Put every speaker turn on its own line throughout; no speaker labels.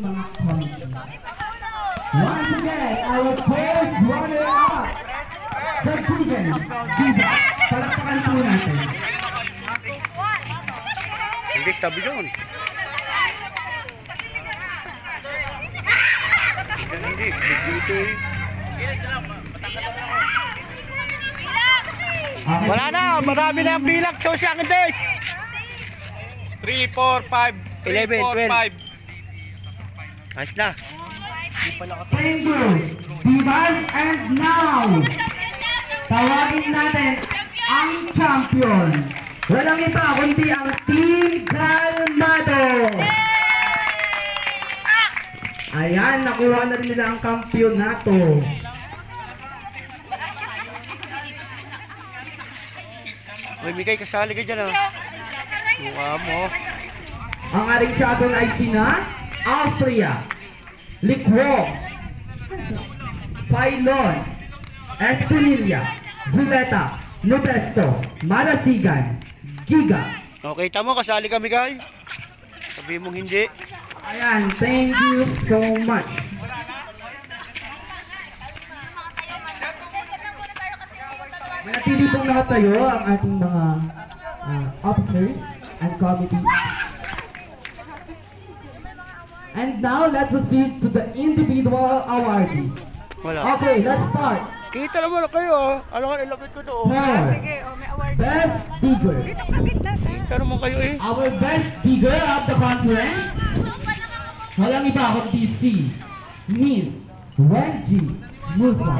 mga committee. Once again, our first runner-up sa Steven Diva. Palakpakan po natin.
Hindi, tabi doon. Yan hindi, dito eh. Wala na, marami na ang bilang. Siya ang des.
3, 4, 5.
11, 12.
5.
Ayos na.
Thank you, Divan. And now, tawagin natin ang champion. Walang iba kundi ang Team Calmado. Ayan, nakuha na rin nila ang kampyonato.
Uy, Mikay, kasali ka dyan ah. Mukha mo.
Ang ating champion ay sina Austria, Likwo, Pailon, Espinilla, Zuleta, Nobesto, Marasigan, Giga.
Okay, tamo, kasali ka, Mikay. Sabi mong hindi.
Ayan, thank you so much. Manatili pong nakatayo ang ating mga uh, officers and committee. And now, let's proceed to the individual awardee.
Wala.
Okay, let's start.
Kita naman kayo ah. Alam ka, ilapit ko doon.
For
Sige, oh, may award.
best digger.
Dito ka gitna.
Kita naman kayo eh.
Our best digger of the conference, walang iba kundi si Miss Wenji Musa.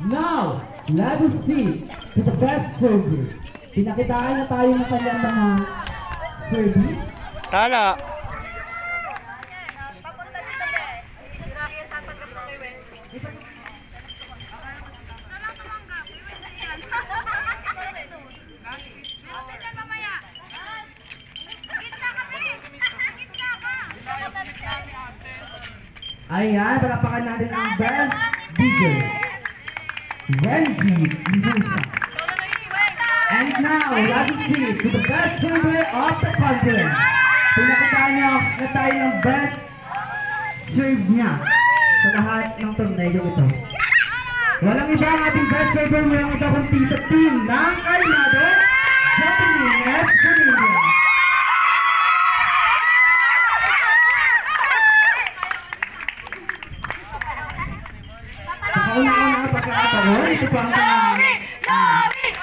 Now, let us see to the best server. Pinakitaan na tayo ng kanyang mga service.
Tala.
Wendy.
Ayan, palapakan natin ang best digger. Wenji Musa. And now, let us see to the best server of the conference. Pinakitaan niya na tayo ng best serve niya sa lahat ng torneo ito. Walang iba ang ating best server walang iba kundi sa team ng Kalimado, Jacqueline F. Bonilla. Sa kauna-una pagkakataon, ito po ang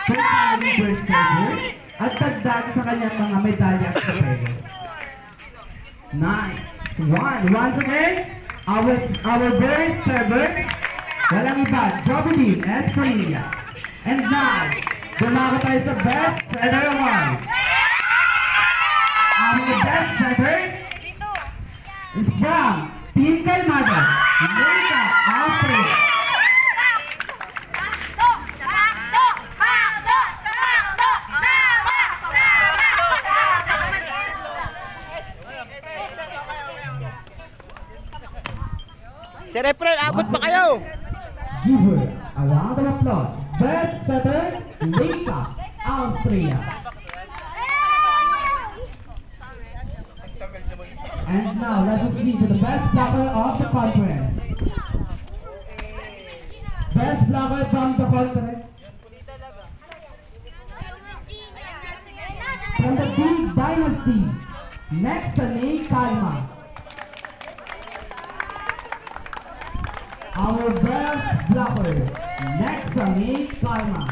kanyang full-time first server at dagdag sa kanyang mga medalya at trofeo. Nice. One. Once again, our, our best server, walang iba, Jobeline Esconilla. And now, dumako tayo sa best setter award. Our best setter is from Team Calmada, Leyca,
April, abot pa kayo.
Give her a round of applause. Best setter, Leyca, Austria. And now, let us see to the best blocker of the conference. Best blocker from the conference. From the Big Dynasty. Next, Nate Kalma. Our best blocker. Next, Nate Kalma.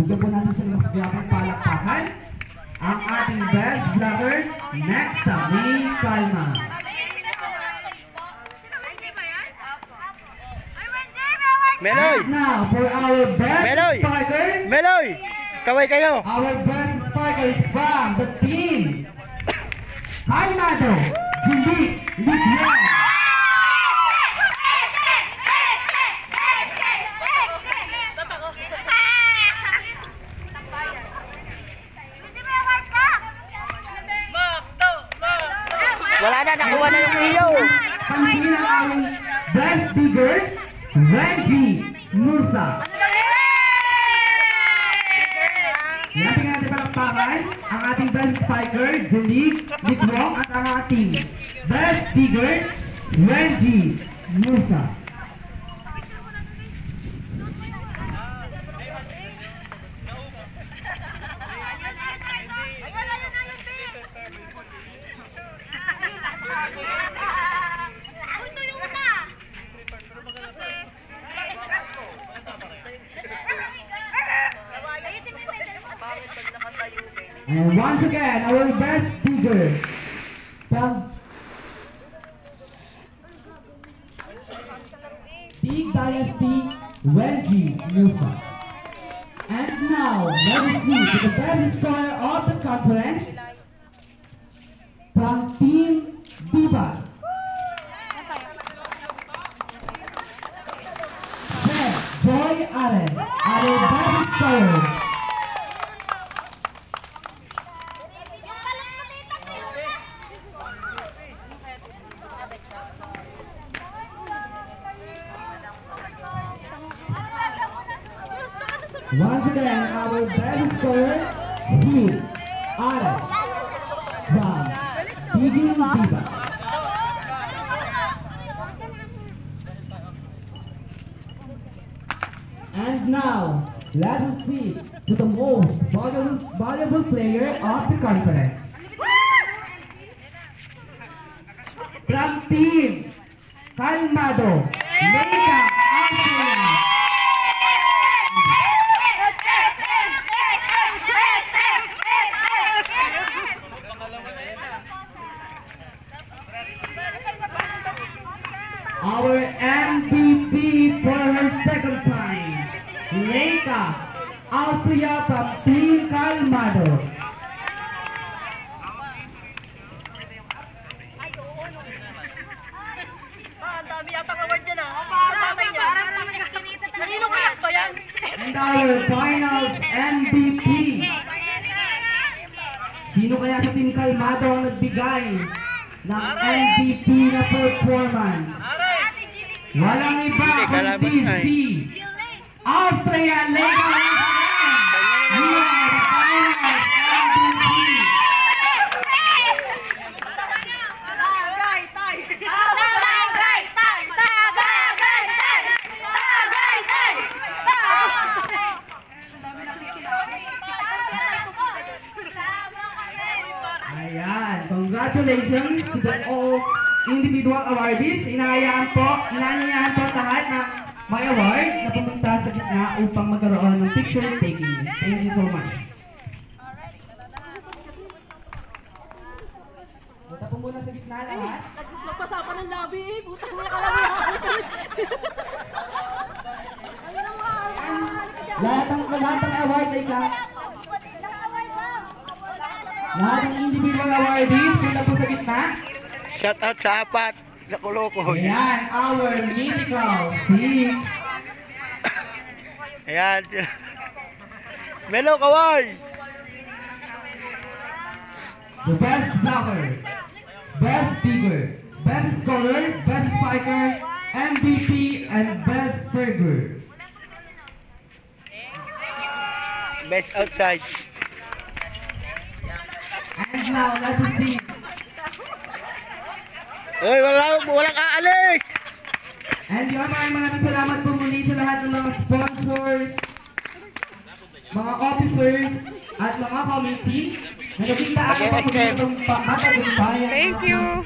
Bigyan po natin sa mas grabang palakpakan. Ang ating best sa May Kalma.
Meloy!
Now, for our
Kaway kayo.
our best spiker is from the team. Kalmado, Julie
ka!
Wala na, nakuha na yung ilaw.
Pansin ang aming best digger, Reggie Musa. Natin natin palakpakan ang ating best spiker, Jalik Likwong at ang ating best digger, Reggie Musa. And once again, our best digger from Big Dynasty, Reggie Musa. And now, let us to the best scorer of the conference from Team. Chef Joy Ares, our best scorer. Once again, our best scorer, Hugh Ares from Team Divas. And now, let us see to the most valuable, valuable player of the conference. From Team Calmado, Leica Austria.
Sa
Team Calmado ang nagbigay ng MVP na performance? Walang iba kundi
nga eh.
si Austria Leica congratulations to the all individual awardees. Inayaan po, inanyayahan po lahat ng may award na pumunta sa gitna upang magkaroon ng picture taking. Thank you so much. Punta po muna sa gitna lahat.
Nagpasapan ng labi eh. Na.
Lahat ng lahat ng award ay ka. Lahat ng individual awardees, punta po sa gitna.
Shout out sa apat. Sa Kuloko.
Ayan, our mythical team.
Ayan. Melo, kaway.
The best blocker, best digger, best scorer, best spiker, MVP, and best server.
Best outside.
Now, let us see.
Uy, wala, walang aalis.
And yun, maraming maraming salamat po muli sa lahat ng mga sponsors, mga officers, at mga committee na naging tayo
Okay,
pa sa itong.
Thank you.